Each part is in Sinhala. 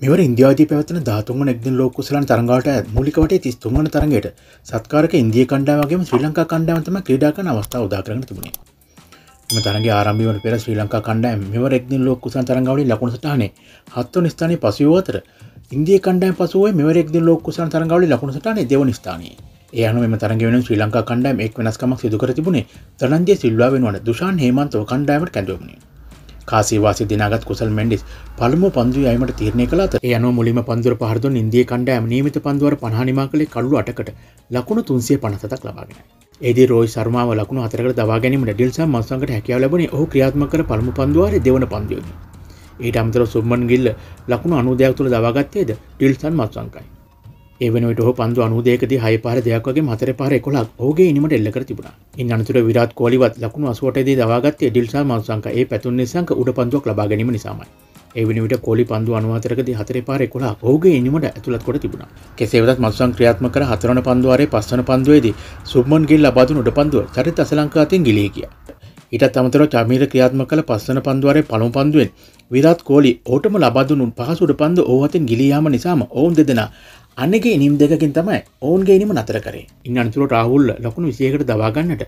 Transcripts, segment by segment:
මෙවර ඉන්දයාදී පැවතන ධාතුන්වන එක්දින ලෝක කුසලන් තරංගාවට මූලිකවට තිස් තුන්වන තරගයට සත්කාරක ඉන්දිය කණ්ඩාවගේම ශ්‍රී ලංකා කණ්ඩාවතම ක්‍රීඩා කරන අවස්ථාව උදා කරගෙන තිබුණේ. එම තරගේ ආරම්භ වන පෙර ශ්‍රී ලංකා කණ්ඩායම මෙවර එක්දින ලෝක කුසලන් තරංගාවලින් ලකුණු සටහනේ හත්වන ස්ථානයේ පසුව අතර ඉන්දිය කණ්ඩායම පසුව මෙවර එක්දින ලෝක කුසලන් තරංගාවලින් ලකුණු සටහනේ දෙවන ස්ථානයේ. ඒ අනුව මෙම තරග වෙන ශ්‍රී ලංකා කණ්ඩායම එක් වෙනස්කමක් සිදු කර තිබුණේ ධනන්ජය සිල්වා වෙනුවට දුෂාන් හේමන්තව කණ්ඩායමට කැඳවුණේ. කාසිවාසි දිනාගත් කුසල් මෙන්ඩිස් පළමු පන්දු අයමට තීරණය කළ අතර ඒ අනුව මුලින්ම පන්දුර පහරදුන් ඉන්දිය කණ්ඩායම නියමිත පන්දුවර පහනිමා කළේ කළු අටකට ලකුණු තුන්සිය පනසතක් ලබාගෙන. ඒදී රෝයි සර්මාව ලකුණු හතරකට දවා ගැනීමට ඩිල්සා මස්සන්කට හැකියාව ලැබුණේ ඔහු ක්‍රියාත්මක කර පළමු පන්දුවාරේ දෙවන පන්දුවකි. ඊට අමතරව සුම්මන් ගිල්ල ලකුණු අනුදයක් තුළ දවාගත්තේද ඩිල්සන් මත්සංකයි. ඒ වෙනුවට ඔහු පන්දු අනුදයකදී හය පාර දෙයක් වගේ හතර පාර එකොලක් ඔහුගේ ඉනිමට එල්ල කර තිබුණා. ඉන් අනතුර විරාත් කෝලිවත් ලකුණු 80ටදී දවාගත්තේ ඩිල්සා මල්සංක ඒ පැතුම් නිසංක උඩ පන්දුවක් ලබා ගැනීම නිසාමයි. ඒ වෙනුවට කෝලි පන්දු 94කදී හතරේ පාර එකොලක් ඔහුගේ ඉනිමට ඇතුළත් කොට තිබුණා. කෙසේ වෙතත් මල්සංක ක්‍රියාත්මක කර හතරවන පන්දුවාරේ පස්වන පන්දුවේදී සුබ්මන් ගිල් ලබා දුන් උඩ පන්දුව චරිත අසලංකා අතින් ගිලී ගියා. ඊටත් අමතරව චමීර ක්‍රියාත්මක කළ පස්වන පන්දුවාරේ පළමු පන්දුවෙන් විරාත් කෝලි ඔහුටම ලබා දුන්නු පහසු උඩ පන්දු ඔහු අතින් ගිලී යාම නිසාම ඔවුන් දෙදෙනා අන්නගේ නිම් දෙකින් තමයි ඔවුන්ගේ නිම නතර කරේ. ඉන්න අනතුර රාහුල් ලකුණු විසියකට දවාගන්නට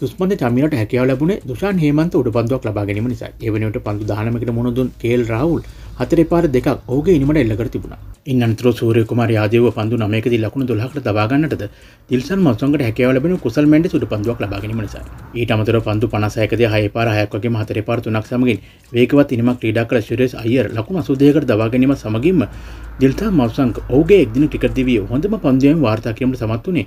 දුස්මන්ද චමිනට හැකයාව ලැබුණේ දුෂාන් හේමන්ත උඩ පන්දුවක් ලබා ගැනීම නිසා එවනට පන්දු දානමකට මුණදුන් කේල් රාහුල් හතර පාර දෙකක් ඕගේ ඉනිමට එල්ලකර තිබුණ. ඉන් අනතුර සූරය කුමාර යාදව පන්දු නමයකදී ලකුණු දොලහකට දවාගන්නටද දිල්සන් මත්සොන්ට හැකයාව ලැබෙන කුසල් මෙන්ඩ සුඩ පන්දුවක් ලබා ගැනීම නිසා ඊට අමතර පන්දු පනසයකද හය පාර හයක්වගේ හතර පාර තුනක් සමගින් වේකවත් ඉනිමක් ක්‍රීඩා කළ ශුරේස් අයර් ලකුණු අසුදයකට දවා ගැනීම සමගින්ම දිල්තා මවසංක ඔහුගේ එක්දින ටිකට් දිවිය හොඳම පන්දුවම වාර්තා කිරීමට සමත් වුණේ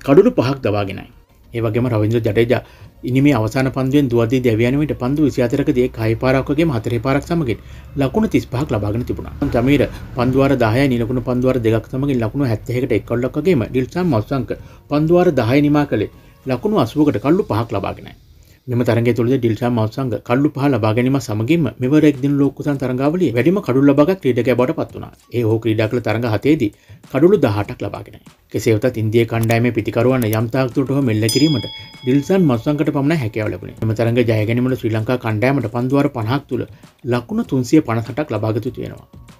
කඩුළු පහක් දවාගෙනයි. ඒ වගේම රවින්ද්‍ර ජඩේජා ඉනිමේ අවසාන පන්දුවෙන් දුවදී දෙවියනුවට පන්දු 24කදී කයි පාරක් වගේම හතරේ පාරක් සමගින් ලකුණු 35ක් ලබාගෙන තිබුණා. ජමීර පන්දුවාර 10යි නිලකුණු පන්දුවාර දෙකක් සමගින් ලකුණු 70කට එක්කොල්ලක් වගේම ඩිල්සන් මවසංක පන්දුවාර 10 නිමා කළේ ලකුණු 80කට කල්ලු පහක් ලබාගෙනයි. මෙම තරගේ තුළද ඩිල්ෂා මවසංග කල්ලු පහ ලබා ගැනීම සමගින්ම මෙවර එක්දින ලෝකුසන් තරංගාවලිය වැඩිම කඩුල් ලබාගත් ක්‍රීඩකයා බවට පත් වුණා. ඒ ඔහු ක්‍රීඩා කළ තරඟ හතේදී කඩුළු 18ක් ලබාගෙනයි. කෙසේ වෙතත් ඉන්දිය කණ්ඩායමේ පිටිකරුවන් යම් තාක් දුරට හෝ මෙල්ල කිරීමට ඩිල්සන් මවසංගට පමණ හැකියාව ලැබුණේ. මෙම තරඟ ජය ගැනීමට ශ්‍රී ලංකා කණ්ඩායමට පන්දුවාර 50ක් තුල ලකුණු 358ක් ලබාගත යුතු වෙනවා.